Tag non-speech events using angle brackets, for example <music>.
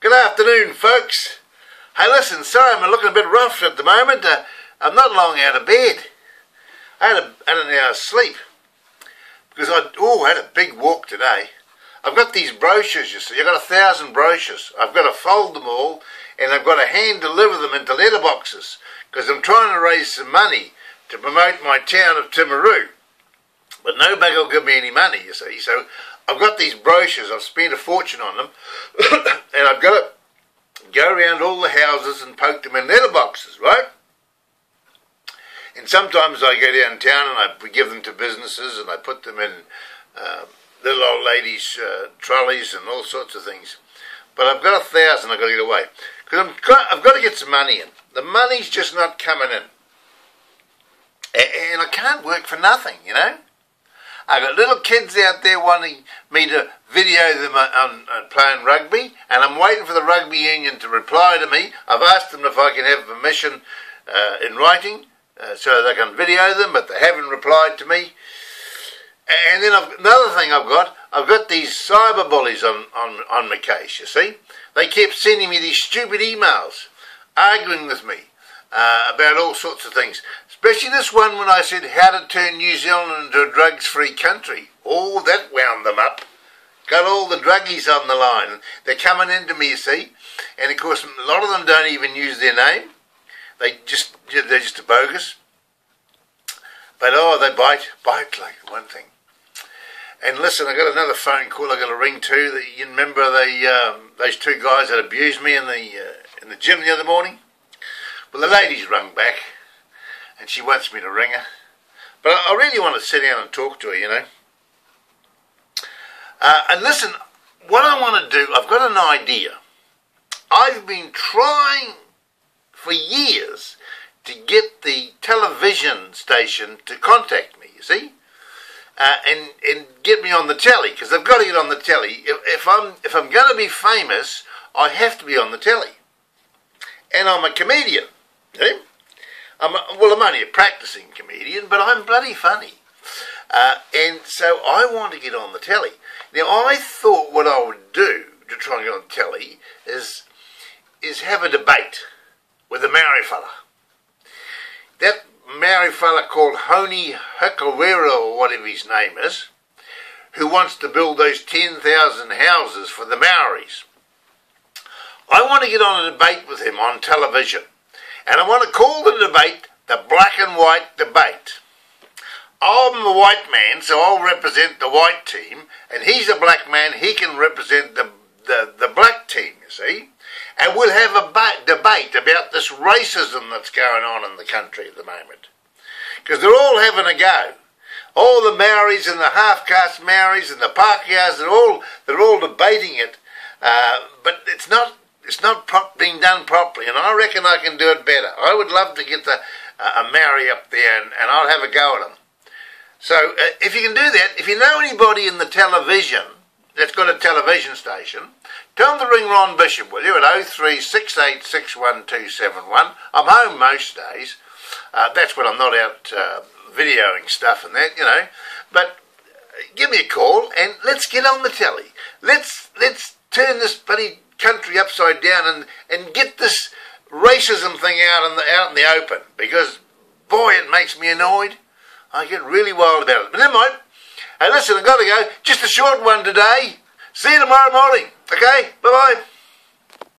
Good afternoon, folks. Hey, listen, sorry I'm looking a bit rough at the moment. Uh, I'm not long out of bed. I had, a, had an hour's sleep because I oh had a big walk today. I've got these brochures, you see. I've got a thousand brochures. I've got to fold them all, and I've got to hand deliver them into letterboxes because I'm trying to raise some money to promote my town of Timaru. But nobody will give me any money, you see. So I've got these brochures. I've spent a fortune on them, <coughs> <coughs> and I've got to go around all the houses and poke them in letterboxes, right? And sometimes I go downtown and I give them to businesses and I put them in uh, little old ladies' uh, trolleys and all sorts of things. But I've got a thousand I've got to get away. Because I've got to get some money in. The money's just not coming in. And I can't work for nothing, you know? I've got little kids out there wanting me to video them on, on, playing rugby, and I'm waiting for the rugby union to reply to me. I've asked them if I can have permission uh, in writing uh, so they can video them, but they haven't replied to me. And then I've, another thing I've got, I've got these cyber bullies on, on, on my case, you see. They kept sending me these stupid emails, arguing with me uh, about all sorts of things. Especially this one when I said how to turn New Zealand into a drugs-free country. Oh, that wound them up. Got all the druggies on the line. They're coming into me, you see. And of course, a lot of them don't even use their name. They just, they're just a bogus. But oh, they bite, bite like one thing. And listen, I got another phone call. I got a ring too. That you remember they, um, those two guys that abused me in the uh, in the gym the other morning? Well, the lady's rung back and she wants me to ring her. But I really want to sit down and talk to her, you know. Uh, and listen, what I want to do, I've got an idea. I've been trying for years to get the television station to contact me, you see, uh, and and get me on the telly because they've got to get on the telly. If, if I'm if I'm going to be famous, I have to be on the telly, and I'm a comedian. I'm a, well, I'm only a practicing comedian, but I'm bloody funny. Uh, and so I want to get on the telly. Now, I thought what I would do to try and get on telly is, is have a debate with a Maori fella. That Maori fella called Hone Hikawera, or whatever his name is, who wants to build those 10,000 houses for the Maoris. I want to get on a debate with him on television and I want to call the debate the black and white debate. I'm a white man, so I'll represent the white team, and he's a black man, he can represent the, the, the black team, you see. And we'll have a ba- debate about this racism that's going on in the country at the moment. Because they're all having a go. All the Maoris and the half-caste Maoris and the Pākehās, they're all, they're all debating it. Uh, but it's not it's not being done properly, and I reckon I can do it better. I would love to get the, uh, a Maori up there, and, and I'll have a go at them. So uh, if you can do that, if you know anybody in the television that's got a television station, tell them to ring Ron Bishop, will you, at 0368611271. I'm home most days. Uh, that's when I'm not out uh, videoing stuff and that, you know. But uh, give me a call and let's get on the telly. Let's let's turn this bloody country upside down and, and get this racism thing out in the out in the open because boy it makes me annoyed. I get really wild about it. But never mind. Hey listen, I've got to go. Just a short one today. See you tomorrow morning. Okay? Bye bye.